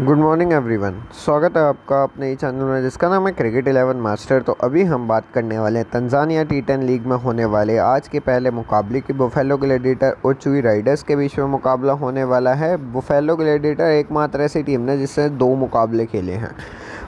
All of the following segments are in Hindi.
गुड मॉर्निंग एवरीवन स्वागत है आपका अपने ही चैनल में, जिसका नाम है क्रिकेट 11 मास्टर तो अभी हम बात करने वाले हैं तंजानिया टी टेन लीग में होने वाले आज के पहले मुकाबले की। बुफेलो ग्लेडिएटर और चुई राइडर्स के बीच में मुकाबला होने वाला है। बुफेलो ग्लेडिएटर एकमात्र ऐसी टीम ने जिससे दो मुकाबले खेले हैं।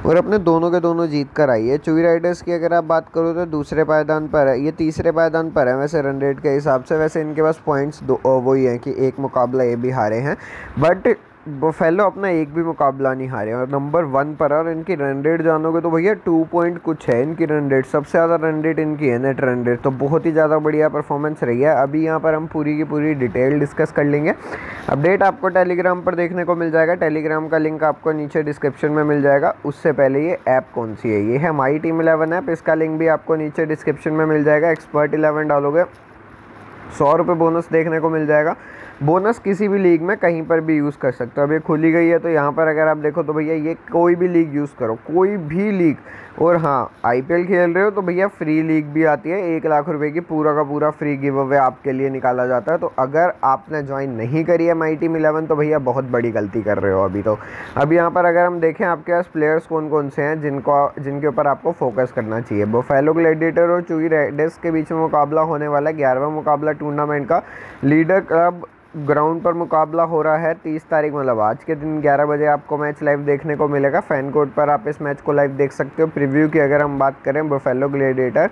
और अपने दोनों के दोनों जीत कर आई है। चुई राइडर्स की अगर आप बात करो तो दूसरे पायदान पर है। ये तीसरे पायदान पर है वैसे रन रेट के हिसाब से। वैसे इनके पास पॉइंट्स दो वही हैं कि एक मुकाबला ये भी हारे हैं। बट बुफेलो अपना एक भी मुकाबला नहीं हारे और नंबर वन पर और इनकी रन रेट जानोगे तो भैया टू पॉइंट कुछ है इनकी रन रेट सबसे ज़्यादा रन रेट इनकी है नेट रन रेट तो बहुत ही ज़्यादा बढ़िया परफॉर्मेंस रही है। अभी यहाँ पर हम पूरी की पूरी डिटेल डिस्कस कर लेंगे। अपडेट आपको टेलीग्राम पर देखने को मिल जाएगा। टेलीग्राम का लिंक आपको नीचे डिस्क्रिप्शन में मिल जाएगा। उससे पहले ये ऐप कौन सी है? ये है माई टीम इलेवन ऐप इसका लिंक भी आपको नीचे डिस्क्रिप्शन में मिल जाएगा। एक्सपर्ट इलेवन डालोगे। सौ रुपये बोनस देखने को मिल जाएगा। बोनस किसी भी लीग में कहीं पर भी यूज़ कर सकते हो। अब ये खुली गई है तो यहाँ पर अगर आप देखो तो भैया ये कोई भी लीग यूज़ करो। कोई भी लीग और हाँ आईपीएल खेल रहे हो तो भैया फ्री लीग भी आती है। एक लाख रुपए की पूरा का पूरा फ्री गिव अवे आपके लिए निकाला जाता है। तो अगर आपने ज्वाइन नहीं करी है माई टीम इलेवन तो भैया बहुत बड़ी गलती कर रहे हो अभी तो। अभी यहाँ पर अगर हम देखें, आपके पास प्लेयर्स कौन कौन से हैं जिनको, जिनके ऊपर आपको फोकस करना चाहिए? वो फैलो ग्लेडिएटर और चूई रेडेस के बीच में मुकाबला होने वाला है। ग्यारहवा मुकाबला टूर्नामेंट का। लीडर क्लब ग्राउंड पर मुकाबला हो रहा है तीस तारीख मतलब आज के दिन ग्यारह बजे आपको मैच लाइव देखने को मिलेगा। फ़ैन कोड पर आप इस मैच को लाइव देख सकते हो। प्रीव्यू की अगर हम बात करें बफेलो ग्लेडिएटर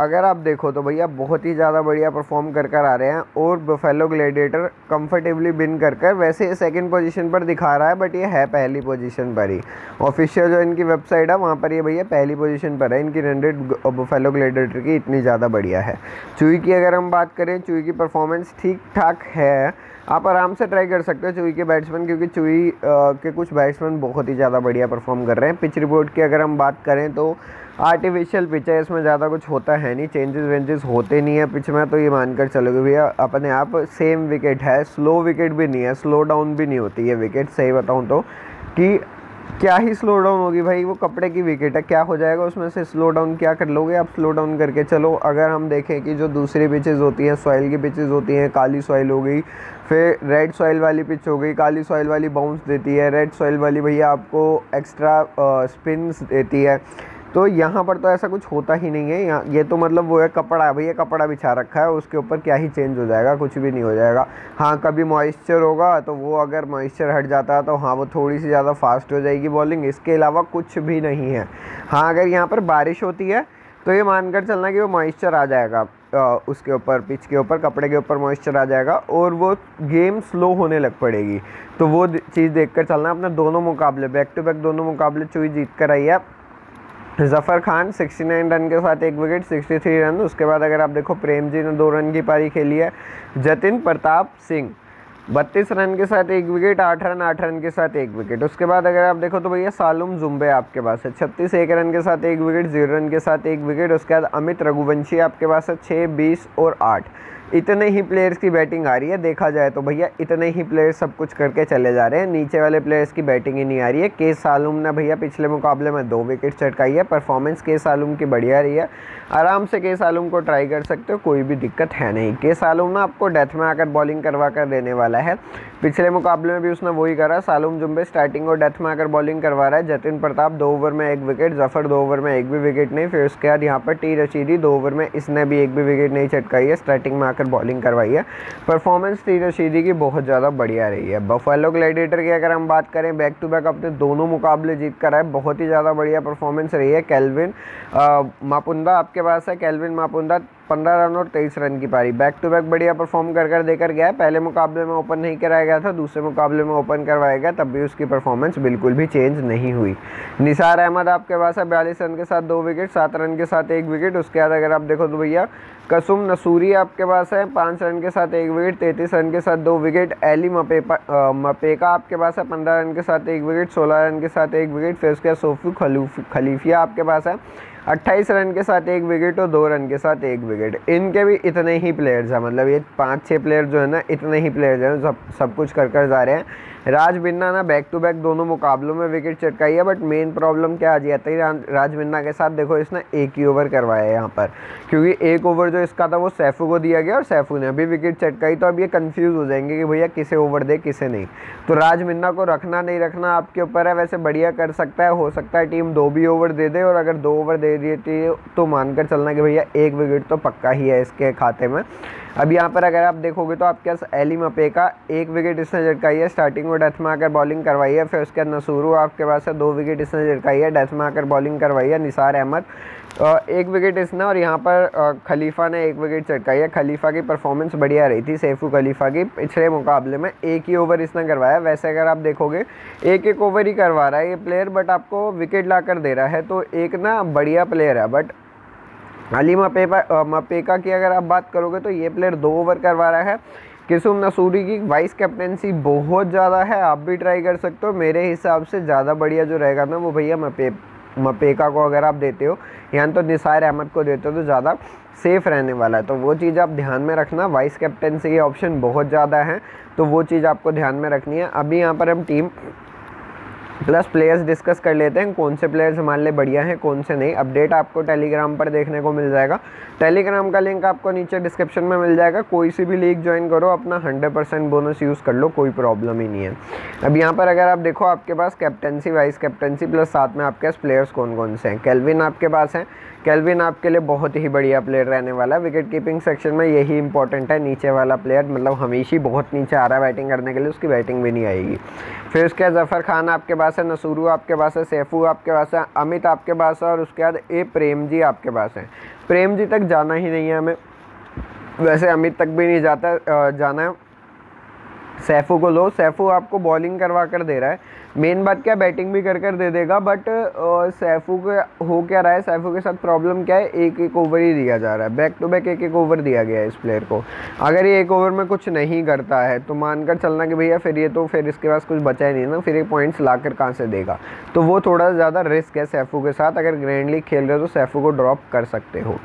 अगर आप देखो तो भैया बहुत ही ज़्यादा बढ़िया परफॉर्म कर कर आ रहे हैं और बफेलो ग्लेडिएटर कंफर्टेबली बिन कर कर वैसे सेकेंड पोजिशन पर दिखा रहा है बट ये है पहली पोजिशन पर ही। ऑफिशियल जो इनकी वेबसाइट है, वहाँ पर ये भैया पहली पोजिशन पर है। इनकी रनरेट बफेलो ग्लेडिएटर की इतनी ज़्यादा बढ़िया है। चुई की अगर हम बात करें चुई की परफॉर्मेंस ठीक ठाक है। है, आप आराम से ट्राई कर सकते हो चुई के बैट्समैन क्योंकि चुई के कुछ बैट्समैन बहुत ही ज़्यादा बढ़िया परफॉर्म कर रहे हैं। पिच रिपोर्ट की अगर हम बात करें तो आर्टिफिशियल पिच है इसमें ज़्यादा कुछ होता है नहीं चेंजेस वेंजेस होते नहीं है पिच में तो ये मानकर चलोगे भैया, अपने आप सेम विकेट है स्लो विकेट भी नहीं है स्लो डाउन भी नहीं होती है विकेट सही बताऊँ तो कि क्या ही स्लो डाउन होगी भाई? वो कपड़े की विकेट है। क्या हो जाएगा उसमें से? स्लो डाउन क्या कर लोगे आप? स्लो डाउन करके चलो। अगर हम देखें कि जो दूसरी पिचेज़ होती हैं सॉइल की पिचेज़ होती हैं, काली सॉइल हो गई, फिर रेड सॉइल वाली पिच हो गई, काली सॉइल वाली बाउंस देती है। रेड सॉइल वाली भैया आपको एक्स्ट्रा स्पिन देती है। तो यहाँ पर तो ऐसा कुछ होता ही नहीं है। यहाँ, ये तो मतलब वो है कपड़ा है भैया कपड़ा बिछा रखा है, उसके ऊपर क्या ही चेंज हो जाएगा, कुछ भी नहीं हो जाएगा। हाँ कभी मॉइस्चर होगा तो वो अगर मॉइस्चर हट जाता है तो हाँ वो थोड़ी सी ज़्यादा फास्ट हो जाएगी बॉलिंग इसके अलावा कुछ भी नहीं है। हाँ अगर यहाँ पर बारिश होती है तो ये मानकर चलना कि वो मॉइस्चर आ जाएगा उसके ऊपर पिच के ऊपर, कपड़े के ऊपर मॉइस्चर आ जाएगा, और वो गेम स्लो होने लग पड़ेगी। तो वो चीज़ देख कर चलना, अपने दोनों मुकाबले बैक टू बैक दोनों मुकाबले चुई जीत कर आई है जफ़र खान 69 रन के साथ एक विकेट 63 रन। उसके बाद अगर आप देखो प्रेम जी ने दो रन की पारी खेली है। जतिन प्रताप सिंह, बत्तीस रन के साथ एक विकेट आठ रन आठ रन के साथ एक विकेट उसके बाद अगर आप देखो तो भैया सालुम जुम्बे आपके पास है। छत्तीस, एक रन के साथ एक विकेट ज़ीरो रन के साथ एक विकेट उसके बाद अमित रघुवंशी आपके पास है छः बीस और आठ। इतने ही प्लेयर्स की बैटिंग आ रही है, देखा जाए तो भैया, इतने ही प्लेयर्स सब कुछ करके चले जा रहे हैं। नीचे वाले प्लेयर्स की बैटिंग ही नहीं आ रही है। के सालूम ने भैया पिछले मुकाबले में दो विकेट चटकाई है। परफॉर्मेंस के सालूम की बढ़िया रही है। आराम से के सालूम को ट्राई कर सकते हो, कोई भी दिक्कत है नहीं। के सालूम ना आपको डेथ में आकर बॉलिंग करवा कर देने वाला है। पिछले मुकाबले में भी उसने वही करा। सालूम जुम्बे स्टार्टिंग और डेथ में आकर बॉलिंग करवा रहा है। जतिन प्रताप दो ओवर में एक विकेट ज़फ़र दो ओवर में एक भी विकेट नहीं। फिर उसके बाद यहाँ पर टी रशीदी दो ओवर में इसने भी एक भी विकेट नहीं चटकाई है। स्टार्टिंग में आकर बॉलिंग करवाई है। परफॉर्मेंस टी रशीदी की बहुत ज़्यादा बढ़िया रही है। बफेलो ग्लैडिएटर की अगर हम बात करें बैक टू बैक अपने दोनों मुकाबले जीत कर आए, बहुत ही ज़्यादा बढ़िया परफॉर्मेंस रही है। कैलविन मापुंदा आपके पास है? कैलविन मापुंदा पंद्रह रन और तेईस रन की पारी। बैक टू बैक बढ़िया परफॉर्म कर कर देकर गया पहले मुकाबले में ओपन नहीं कराया गया था, दूसरे मुकाबले में ओपन करवाया गया, तब भी उसकी परफॉर्मेंस बिल्कुल भी चेंज नहीं हुई। निसार अहमद आपके पास है, बयालीस रन के साथ दो विकेट सात रन के साथ एक विकेट उसके बाद अगर आप देखो तो भैया, कसुम नसूरी आपके पास है, पाँच रन के साथ एक विकेट तैंतीस रन के साथ दो विकेट एली मपेका आपके पास है, पंद्रह रन के साथ एक विकेट सोलह रन के साथ एक विकेट फिर उसके बाद सोफी खलीफिया आपके पास है। अट्ठाईस रन के साथ एक विकेट और दो रन के साथ एक विकेट इनके भी इतने ही प्लेयर्स हैं मतलब ये पाँच छः प्लेयर जो है ना, इतने ही प्लेयर्स हैं सब सब कुछ कर कर जा रहे हैं। राज बिन्ना ना बैक टू बैक दोनों मुकाबलों में विकेट चटकाई है बट मेन प्रॉब्लम क्या आ जाता है? राज बिन्ना के साथ देखो इसने एक ही ओवर करवाया है यहाँ पर। क्योंकि एक ओवर जो इसका था, वो सैफू को दिया गया और सैफू ने अभी विकेट चटकाई तो अब ये कन्फ्यूज़ हो जाएँगे कि भैया किसे ओवर दे, किसे नहीं। तो राज बिन्ना को रखना, नहीं रखना आपके ऊपर है, वैसे बढ़िया कर सकता है, हो सकता है टीम दो भी ओवर दे दे, और अगर दो ओवर दे दिए तो मानकर चलना कि भैया एक विकेट तो पक्का ही है इसके खाते में। अब यहाँ पर अगर आप देखोगे तो आपके पास एली मपे का एक विकेट इसने झटकाई है स्टार्टिंग में डेथ में आकर बॉलिंग करवाई है, फिर उसके बाद नसूरू आपके पास है, दो विकेट इसने झटकाई है डेथ में आकर बॉलिंग करवाई है निसार अहमद। एक विकेट इसने और यहाँ पर खलीफा ने एक विकेट चटकाई है। खलीफा की परफॉर्मेंस बढ़िया रही थी, सैफू खलीफा की पिछले मुकाबले में एक ही ओवर इसने करवाया। वैसे अगर आप देखोगे, एक एक ओवर ही करवा रहा है ये प्लेयर बट आपको विकेट ला कर दे रहा है तो एक ना बढ़िया प्लेयर है। बट अली मपेका मपेका की अगर आप बात करोगे तो ये प्लेयर दो ओवर करवा रहा है। किसुम नसूरी की वाइस कैप्टनसी बहुत ज़्यादा है, आप भी ट्राई कर सकते हो। मेरे हिसाब से ज़्यादा बढ़िया जो रहेगा ना वो भैया मपे मपेका को अगर आप देते हो, या तो निसार अहमद को देते हो तो ज़्यादा सेफ़ रहने वाला है। तो वो चीज़ आप ध्यान में रखना वाइस कैप्टनसी के ऑप्शन बहुत ज़्यादा हैं तो वो चीज़ आपको ध्यान में रखनी है। अभी यहाँ पर हम टीम प्लस प्लेयर्स डिस्कस कर लेते हैं कौन से प्लेयर्स हमारे लिए बढ़िया हैं, कौन से नहीं। अपडेट आपको टेलीग्राम पर देखने को मिल जाएगा। टेलीग्राम का लिंक आपको नीचे डिस्क्रिप्शन में मिल जाएगा। कोई सी भी लीग ज्वाइन करो, अपना हंड्रेड परसेंट बोनस यूज़ कर लो, कोई प्रॉब्लम ही नहीं है। अब यहाँ पर अगर आप देखो, आपके पास कैप्टनसी वाइस कैप्टनसी प्लस साथ में आपके पास प्लेयर्स कौन कौन से हैं? कैलविन आपके पास हैं। कैलविन आपके लिए बहुत ही बढ़िया प्लेयर रहने वाला है। विकेट कीपिंग सेक्शन में यही इंपॉर्टेंट है, नीचे वाला प्लेयर मतलब हमेशा बहुत नीचे आ रहा है बैटिंग करने के लिए, उसकी बैटिंग भी नहीं आएगी। फिर उसके जफ़र खान आपके पास है, नसूरू आपके पास है, सैफू आपके पास है, अमित आपके पास है और उसके बाद ए प्रेम जी आपके पास है। प्रेम जी तक जाना ही नहीं है हमें। वैसे अमित तक भी नहीं जाता जाना है। सैफू को लो, सैफू आपको बॉलिंग करवा कर दे रहा है। मेन बात क्या बैटिंग भी कर कर दे देगा बट सैफू के हो क्या रहा है? सैफू के साथ प्रॉब्लम क्या है? एक एक ओवर ही दिया जा रहा है। बैक टू बैक एक एक ओवर दिया गया है इस प्लेयर को। अगर ये एक ओवर में कुछ नहीं करता है तो मानकर चलना कि भैया फिर ये तो फिर इसके पास कुछ बचा ही नहीं ना, फिर ये पॉइंट्स ला कर कहाँ से देगा? तो वो थोड़ा ज़्यादा रिस्क है सैफू के साथ। अगर ग्रैंड लीग खेल रहे हो तो सैफू को ड्रॉप कर सकते हो।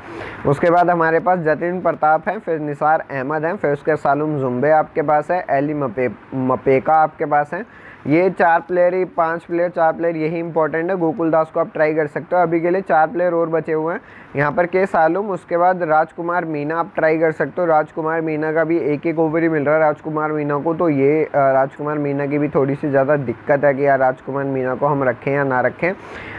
उसके बाद हमारे पास जतिन प्रताप हैं, फिर निसार अहमद हैं, फिर उसके सालुम जुम्बे आपके पास है, एली मपे मपेका आपके पास हैं। ये चार प्लेयर ही, पाँच प्लेयर चार प्लेयर यही इंपॉर्टेंट है। गोकुल दास को आप ट्राई कर सकते हो। अभी के लिए चार प्लेयर और बचे हुए हैं। यहाँ पर के सालुम उसके बाद राजकुमार मीना आप ट्राई कर सकते हो। राजकुमार मीना का भी एक एक ओवर ही मिल रहा है राजकुमार मीना को। तो ये राजकुमार मीना की भी थोड़ी सी ज़्यादा दिक्कत है कि यार राजकुमार मीना को हम रखें या ना रखें।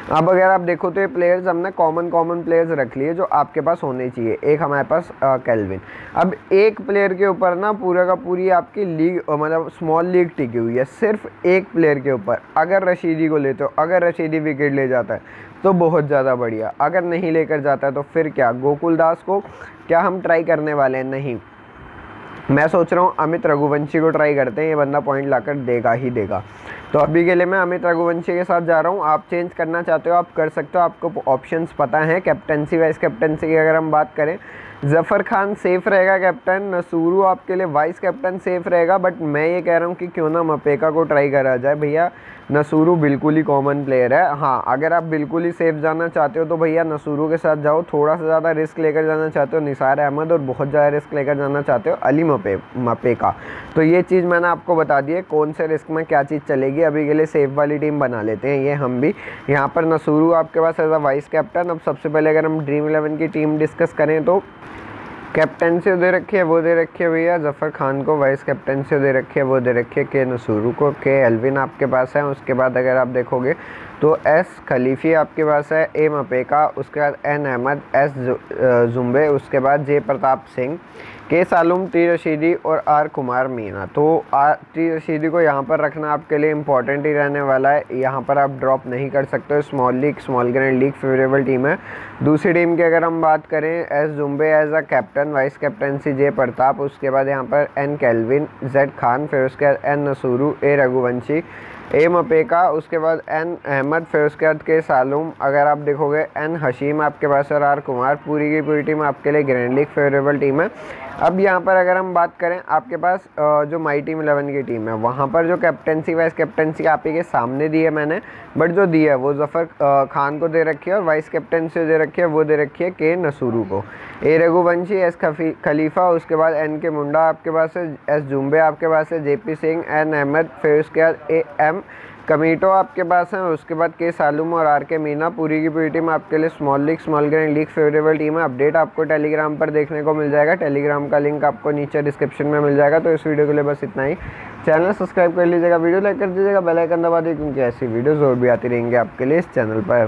अब अगर आप देखो तो ये प्लेयर्स हमने कॉमन कॉमन प्लेयर्स रख लिए जो आपके पास होने चाहिए। एक हमारे पास कैलविन अब एक प्लेयर के ऊपर ना पूरा का पूरी आपकी लीग मतलब स्मॉल लीग टिकी हुई है। सिर्फ़ एक प्लेयर के ऊपर। अगर रशीदी को लेते हो, अगर रशीदी विकेट ले जाता है तो बहुत ज़्यादा बढ़िया। अगर नहीं लेकर जाता है तो फिर क्या? गोकुल दास को क्या हम ट्राई करने वाले हैं? नहीं। मैं सोच रहा हूँ, अमित रघुवंशी को ट्राई करते हैं, ये बंदा पॉइंट लाकर देगा ही देगा। तो अभी के लिए मैं अमित रघुवंशी के साथ जा रहा हूँ। आप चेंज करना चाहते हो, आप कर सकते हो। आपको ऑप्शंस पता है कैप्टनसी वाइस कैप्टनसी की अगर हम बात करें, जफ़र खान सेफ़ रहेगा कैप्टन नसूरू आपके लिए वाइस कैप्टन सेफ़ रहेगा बट मैं ये कह रहा हूँ कि क्यों ना मपेका को ट्राई करा जाए। भैया, नसूरू बिल्कुल ही कॉमन प्लेयर है। हाँ अगर आप बिल्कुल ही सेफ़ जाना चाहते हो तो भैया, नसूरू के साथ जाओ। थोड़ा सा ज़्यादा रिस्क लेकर जाना चाहते हो, निसार अहमद, और बहुत ज़्यादा रिस्क लेकर जाना चाहते हो, अली मपे, मपेका। तो ये चीज़ मैंने आपको बता दी है, कौन से रिस्क में क्या चीज़ चलेगी। अभी के लिए सेफ़ वाली टीम बना लेते हैं ये हम भी। यहाँ पर नसूरू आपके पास एज अ वाइस कैप्टन अब सबसे पहले अगर हम ड्रीम इलेवन की टीम डिस्कस करें तो कैप्टन से दे रखी है, वो दे रखी है भैया। जफ़र खान को वाइस कैप्टन से दे रखी है, वो दे रखी है के नसूरू को। के एलविन आपके पास है, उसके बाद अगर आप देखोगे तो एस खलीफी आपके पास है, ए मपेका उसके बाद एन अहमद, एस जुम्बे, उसके बाद J Pratap Singh, K Saloom, T Rashidi और आर कुमार मीना। तो आर टी रशीदी को यहाँ पर रखना आपके लिए इंपॉर्टेंट ही रहने वाला है। यहाँ पर आप ड्रॉप नहीं कर सकते small league small grand league favourable team है। दूसरी टीम की अगर हम बात करें, S Jumbe as a captain vice captaincy J Pratap, उसके बाद यहाँ पर एन कैलविन, जेड खान, फिर उसके बाद एन नसूरू, ए रघुवंशी ए मपेका, उसके बाद एन अहमद, फिर उसके बाद के सालूम। अगर आप देखोगे, एन हशीम आपके पास और आर कुमार, पूरी की पूरी टीम आपके लिए ग्रैंड लीग फेवरेबल टीम है। अब यहाँ पर अगर हम बात करें, आपके पास जो माई टीम इलेवन की टीम है, वहाँ पर जो कैप्टनसी वाइस कैप्टनसी आप ही के सामने दी है मैंने, बट जो दी है, वो जफ़र खान को दे रखी है और वाइस कैप्टनसी दे रखी है, वो दे रखी है के नसूरू को। ए रघुवंशी, एस खफी, खलीफा, उसके बाद एन के मुंडा आपके पास है, एस जुम्बे आपके पास है, J P Singh, N Ahmed, फिर उसके बाद ए एम कमीटो आपके पास है, उसके बाद के सालूम और आर के मीना, पूरी की पूरी टीम आपके लिए small league small grand league favourable team है। अपडेट आपको टेलीग्राम पर देखने को मिल जाएगा। टेलीग्राम का लिंक आपको नीचे डिस्क्रिप्शन में मिल जाएगा। तो इस वीडियो के लिए बस इतना ही। चैनल सब्सक्राइब कर लीजिएगा वीडियो लाइक कर दीजिएगा बेलाइकन दबा दीजिए क्योंकि ऐसी वीडियोज़ और भी आती रहेंगे आपके लिए इस चैनल पर।